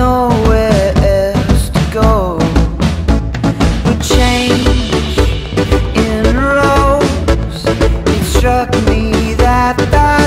nowhere else to go. Change in. It struck me that. that